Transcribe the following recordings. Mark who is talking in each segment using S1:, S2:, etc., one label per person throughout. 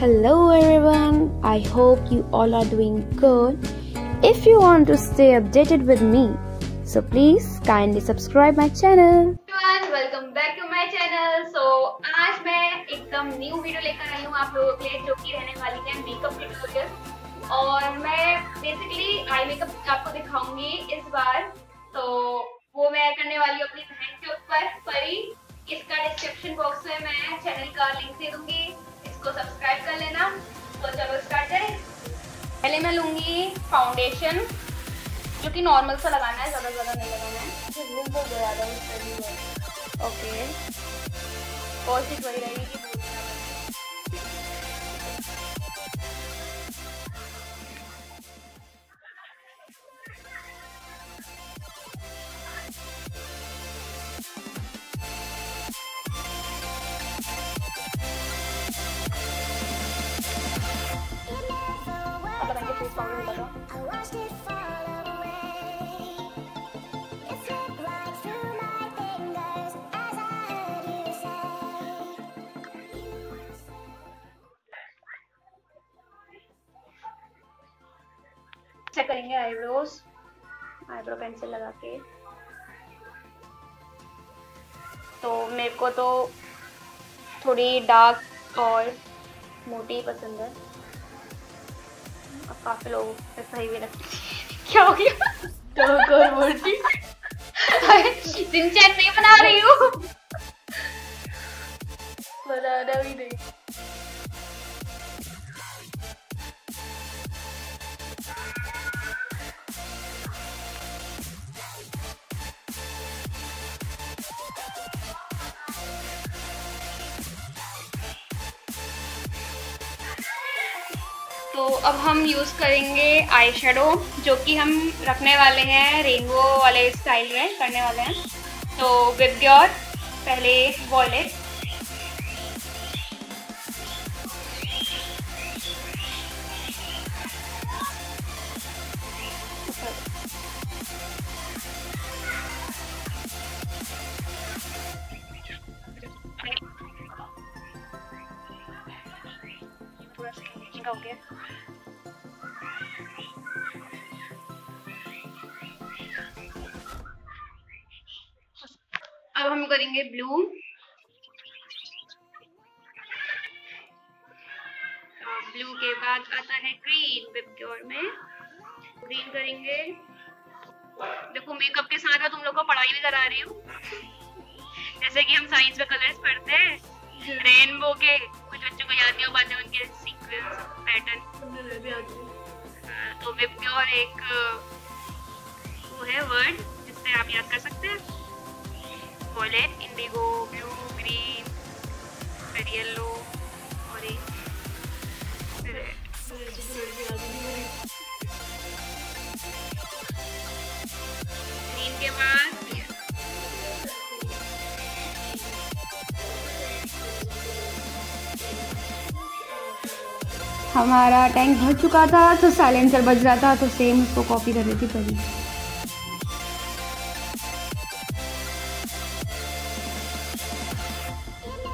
S1: Hello everyone, I hope you all are doing good. If you want to stay updated with me, so please kindly subscribe my channel.
S2: Welcome back to my channel so आज मैं एकदम new video लेकर आई हूँ आप लोगों के लिए जो कि रहने वाली है मेकअप ट्यूटोरियल और मैं बेसिकली आई मेकअप आपको दिखाऊँगी इस बार। तो वो मैं करने वाली हूँ अपनी बहन के ऊपर। परी इसका डिस्क्रिप्शन बॉक्स में मैं चैनल का लिंक दे दूँगी। इसको सब्सक्राइब कर लेना। तो चलो स्टार्ट करें। पहले मैं लूँगी फाउंडेशन जो कि नॉर्मल सा लगाना है ज़्यादा ज़्यादा नहीं लगाना है। ओके कोशिश वही रहेगी। करेंगे आईब्रोज आईब्रो पेंसिल लगा के। तो मेरे को तो थोड़ी डार्क और मोटी पसंद है। काफ़ी लोग सही भी लगती क्या हो गया? तो अब हम यूज़ करेंगे आई शेडो जो कि हम रखने वाले हैं रेनबो वाले स्टाइल में करने वाले हैं। तो विद्योर पहले वॉलेट हो गया अब हम करेंगे ब्लू ब्लू के बाद आता है ग्रीन विपक्योर में। ग्रीन करेंगे। देखो मेकअप के साथ मैं तुम लोग को पढ़ाई भी करा रही हूँ। जैसे कि हम साइंस में कलर्स पढ़ते हैं। रेनबो के कुछ बच्चों को याद नहीं हो पाते उनके पैटर्न तो विपक्योर एक वो है वर्ड जिससे आप याद कर सकते हैं। वॉलेट इंडिगो ब्लू ग्रीन फिर येलो
S1: हमारा टैंक भर चुका था तो साइलेंसर बज रहा था तो सेम उसको कॉपी कर रही थी परी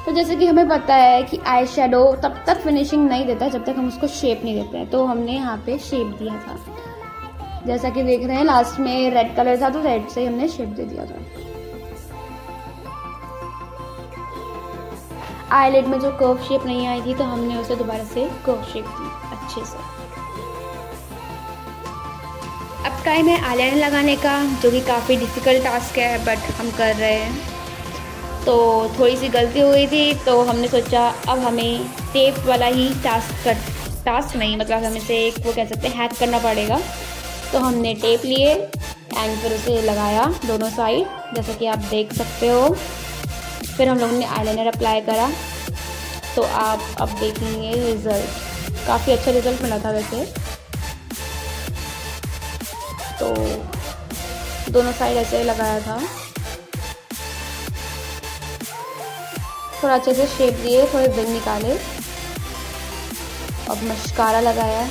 S1: तो जैसे कि हमें पता है कि आई शेडो तब तक फिनिशिंग नहीं देता जब तक हम उसको शेप नहीं देते हैं। तो हमने यहाँ पे शेप दिया था। जैसा कि देख रहे हैं लास्ट में रेड कलर था तो रेड से हमने शेप दे दिया था। आईलेट में जो कर्व शेप नहीं आई थी तो हमने उसे दोबारा से कर्व शेप दी अच्छे से। अब टाइम है आईलाइनर लगाने का, जो कि काफ़ी डिफ़िकल्ट टास्क है बट हम कर रहे हैं। तो थोड़ी सी गलती हो गई थी तो हमने सोचा अब हमें टेप वाला ही टास्क कर टास्क नहीं मतलब हमें से एक वो कह सकते हैं हैक करना पड़ेगा। तो हमने टेप लिए एंड फिर उसे लगाया दोनों साइड जैसा कि आप देख सकते हो। फिर हम लोगों ने आईलाइनर अप्लाई करा। तो आप अब देखेंगे रिज़ल्ट काफ़ी अच्छा रिज़ल्ट मिला था वैसे। तो दोनों साइड ऐसे लगाया था। थोड़ा अच्छे से शेप दिए, थोड़े विंग निकाले। अब मशकारा लगाया।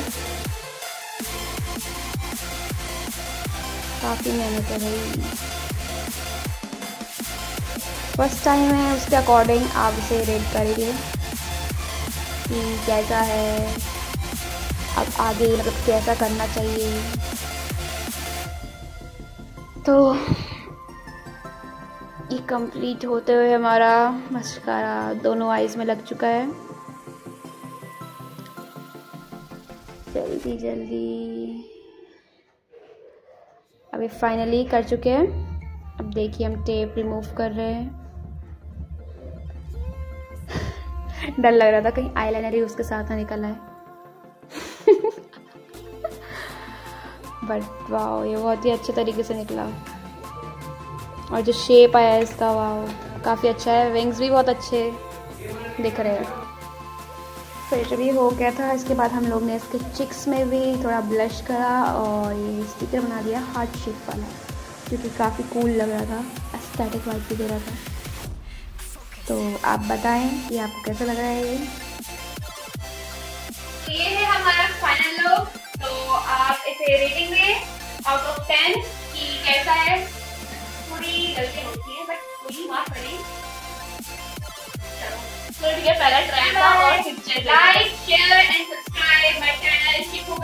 S1: काफ़ी मेहनत है भाई। फ़र्स्ट टाइम है, उसके अकॉर्डिंग आप इसे रेड करिए कि कैसा है? अब आगे मतलब कैसा करना चाहिए? तो ये कंप्लीट होते हुए हमारा मस्कारा दोनों आइज़ में लग चुका है। जल्दी जल्दी। अभी फाइनली कर चुके हैं। अब देखिए हम टेप रिमूव कर रहे हैं। डर लग रहा था कहीं आईलाइनर ही उसके साथ ना निकल आए। बट वाह ये बहुत ही अच्छे तरीके से निकला। और जो शेप आया है इसका वाह काफ़ी अच्छा है। विंग्स भी बहुत अच्छे दिख रहे हैं। जब ये हो गया था, इसके बाद हम लोग ने इसके चिक्स में भी थोड़ा ब्लश करा और ये स्टिकर बना दिया हार्ट शेप वाला क्योंकि काफ़ी कूल लग रहा था एस्थेटिक वाइब भी दे रहा था। तो आप बताएँ कि आपको कैसा लग रहा है ये?
S2: तो ये है हमारा फाइनल लुक तो आप इसे रेटिंग दें. आउट ऑफ़ टेन कि कैसा है? थोड़ी गलती होती है बट कोई माफ़ करें तो ये पहला ट्राई था और like share and subscribe my channel Shipu